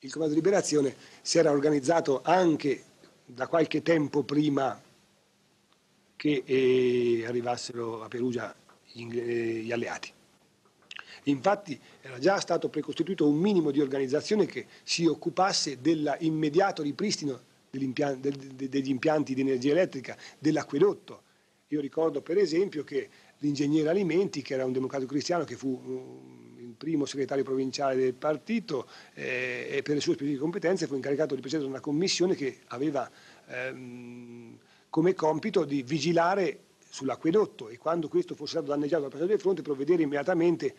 Il Comando di Liberazione si era organizzato anche da qualche tempo prima che eh, arrivassero a Perugia gli, eh, gli, alleati. Infatti era già stato precostituito un minimo di organizzazione che si occupasse dell'immediato ripristino degli impianti di energia elettrica, dell'acquedotto. Io ricordo per esempio che l'ingegnere Alimenti, che era un democratico cristiano che fu primo segretario provinciale del partito eh, e per le sue specifiche competenze fu incaricato di presiedere una commissione che aveva ehm, come compito di vigilare sull'acquedotto e quando questo fosse stato danneggiato dal passaggio del fronte provvedere immediatamente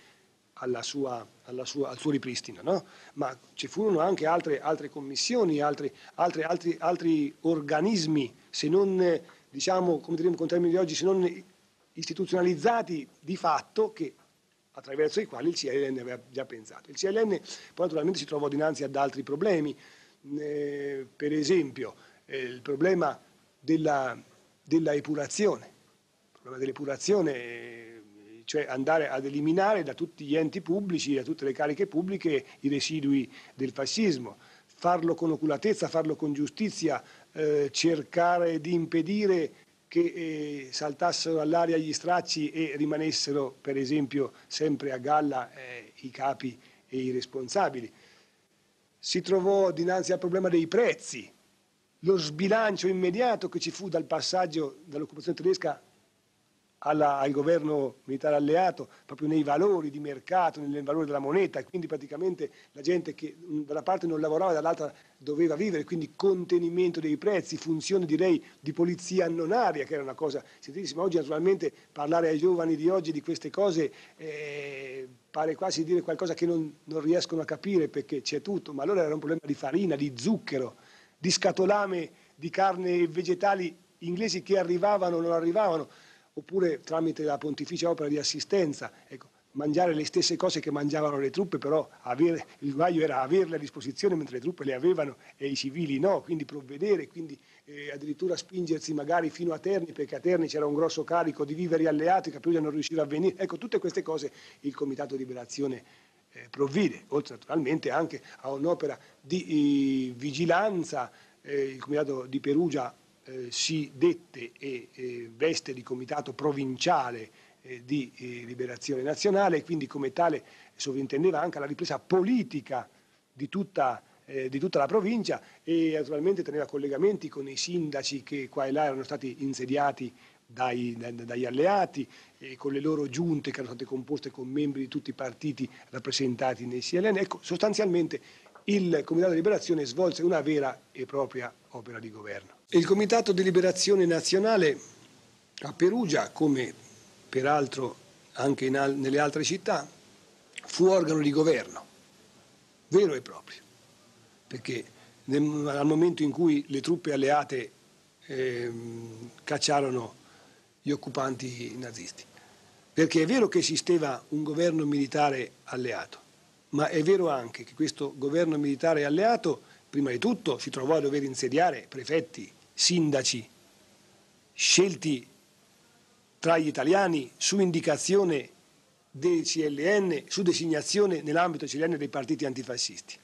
sua, sua, al suo ripristino. No? Ma ci furono anche altre, altre commissioni, altri, altri, altri, altri, organismi, se non, diciamo, come diremo con termini di oggi, se non istituzionalizzati di fatto, che attraverso i quali il CLN aveva già pensato. Il CLN poi naturalmente si trovò dinanzi ad altri problemi, eh, per esempio eh, il problema della, della epurazione, il problema dell'epurazione, eh, cioè andare ad eliminare da tutti gli enti pubblici, da tutte le cariche pubbliche i residui del fascismo, farlo con oculatezza, farlo con giustizia, eh, cercare di impedire che eh, saltassero all'aria gli stracci e rimanessero per esempio sempre a galla eh, i capi e i responsabili. Si trovò dinanzi al problema dei prezzi, lo sbilancio immediato che ci fu dal passaggio dall'occupazione tedesca alla, al governo militare alleato, proprio nei valori di mercato, nel valore della moneta, quindi praticamente la gente che da una parte non lavorava, dall'altra doveva vivere, quindi contenimento dei prezzi, funzione direi di polizia annonaria, che era una cosa sentitissima. Oggi naturalmente parlare ai giovani di oggi di queste cose eh, pare quasi dire qualcosa che non, non riescono a capire perché c'è tutto, ma allora era un problema di farina, di zucchero, di scatolame, di carne vegetali inglesi che arrivavano o non arrivavano oppure tramite la pontificia opera di assistenza, ecco, mangiare le stesse cose che mangiavano le truppe, però avere, il guaio era averle a disposizione mentre le truppe le avevano e i civili no, quindi provvedere, quindi eh, addirittura spingersi magari fino a Terni, perché a Terni c'era un grosso carico di viveri alleati che Perugia non riusciva a venire. Ecco, tutte queste cose il Comitato di Liberazione eh, provvide, oltre naturalmente anche a un'opera di eh, vigilanza. Eh, il Comitato di Perugia eh, si dette e eh, veste di comitato provinciale eh, di eh, liberazione nazionale e quindi come tale sovrintendeva anche la ripresa politica di tutta, eh, di tutta la provincia e naturalmente teneva collegamenti con i sindaci che qua e là erano stati insediati dai, dagli alleati e con le loro giunte che erano state composte con membri di tutti i partiti rappresentati nei CLN. Ecco, sostanzialmente il Comitato di Liberazione svolse una vera e propria opera di governo. Il Comitato di Liberazione Nazionale a Perugia, come peraltro anche al nelle altre città, fu organo di governo, vero e proprio, perché nel, al momento in cui le truppe alleate eh, cacciarono gli occupanti nazisti, perché è vero che esisteva un governo militare alleato, ma è vero anche che questo governo militare alleato, prima di tutto, si trovò a dover insediare prefetti, sindaci, scelti tra gli italiani su indicazione del CLN, su designazione nell'ambito CLN dei partiti antifascisti,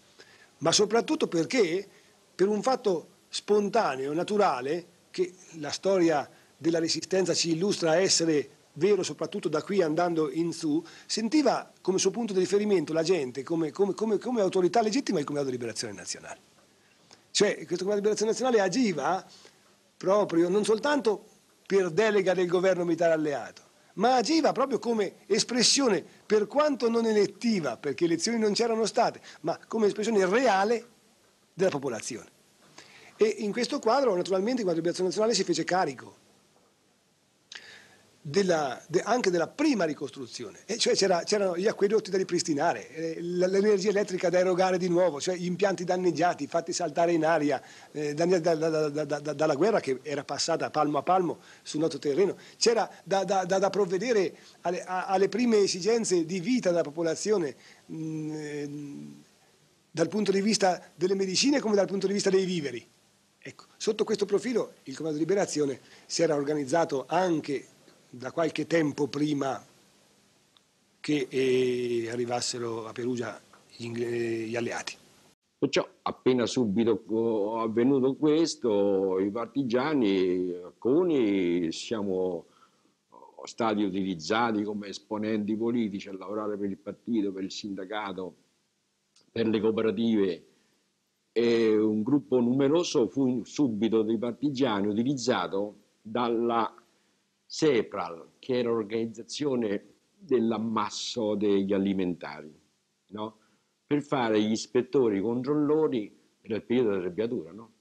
ma soprattutto perché per un fatto spontaneo, naturale, che la storia della resistenza ci illustra essere vero soprattutto da qui andando in su, sentiva come suo punto di riferimento la gente come, come, come, come autorità legittima il Comitato di Liberazione Nazionale. Cioè questo Comitato di Liberazione Nazionale agiva proprio non soltanto per delega del governo militare alleato, ma agiva proprio come espressione, per quanto non elettiva, perché elezioni non c'erano state, ma come espressione reale della popolazione. E in questo quadro naturalmente il Comitato di Liberazione Nazionale si fece carico della, de, anche della prima ricostruzione, e cioè c'era, c'erano gli acquedotti da ripristinare, eh, l'energia elettrica da erogare di nuovo, cioè gli impianti danneggiati, fatti saltare in aria eh, da, da, da, dalla guerra che era passata palmo a palmo sul nostro terreno, c'era da, provvedere alle, a, alle, prime esigenze di vita della popolazione. Mh, mm, eh, dal punto di vista delle medicine come dal punto di vista dei viveri. Ecco, sotto questo profilo il Comando di Liberazione si era organizzato anche da qualche tempo prima che eh, arrivassero a Perugia gli, gli alleati. Perciò appena subito avvenuto questo, i partigiani, alcuni siamo stati utilizzati come esponenti politici a lavorare per il partito, per il sindacato, per le cooperative e un gruppo numeroso fu subito dei partigiani utilizzato dalla SEPRAL, che era l'organizzazione dell'ammasso degli alimentari, no? per fare gli ispettori controllori nel periodo della trebbiatura, no?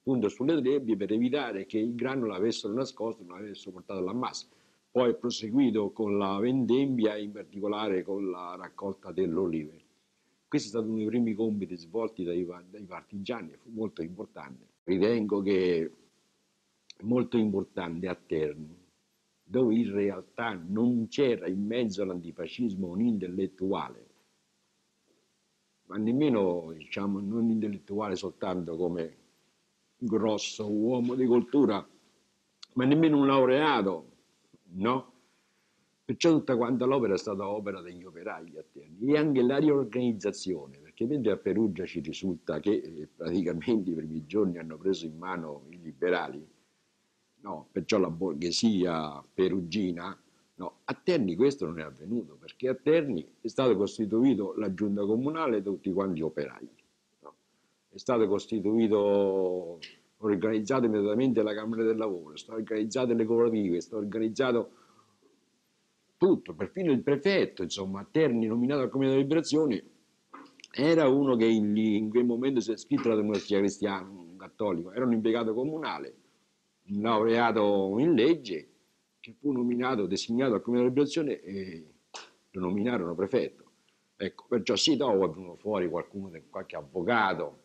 appunto sulle trebbie per evitare che il grano l'avessero nascosto non l'avessero portato all'ammasso poi è proseguito con la vendemmia in particolare con la raccolta dell'olive. Questo è stato uno dei primi compiti svolti dai, dai partigiani, fu molto importante. Ritengo che è molto importante a Terni, dove in realtà non c'era in mezzo all'antifascismo un intellettuale, ma nemmeno diciamo, non intellettuale soltanto come grosso uomo di cultura, ma nemmeno un laureato, no? Perciò tutta quanta l'opera è stata opera degli operai a Terni e anche la riorganizzazione, perché mentre a Perugia ci risulta che eh, praticamente i primi giorni hanno preso in mano i liberali, no, perciò la borghesia perugina, no, a Terni questo non è avvenuto, perché a Terni è stato costituito la giunta comunale da tutti quanti gli operai, no? è stato costituito organizzato immediatamente la Camera del Lavoro, sta organizzato le cooperative, sta organizzato tutto, perfino il prefetto, insomma, a Terni nominato al Comitato di Liberazione, era uno che in, in quel momento si è iscritto alla democrazia cristiana, un cattolico, era un impiegato comunale, un laureato in legge, che fu nominato, designato al Comitato di Liberazione e lo nominarono prefetto. Ecco, perciò sì, dopo è venuto fuori qualcuno, qualche avvocato,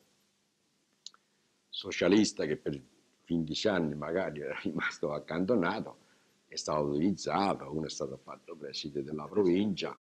socialista che per 15 anni magari era rimasto accantonato, è stato utilizzato, uno è stato fatto preside della provincia,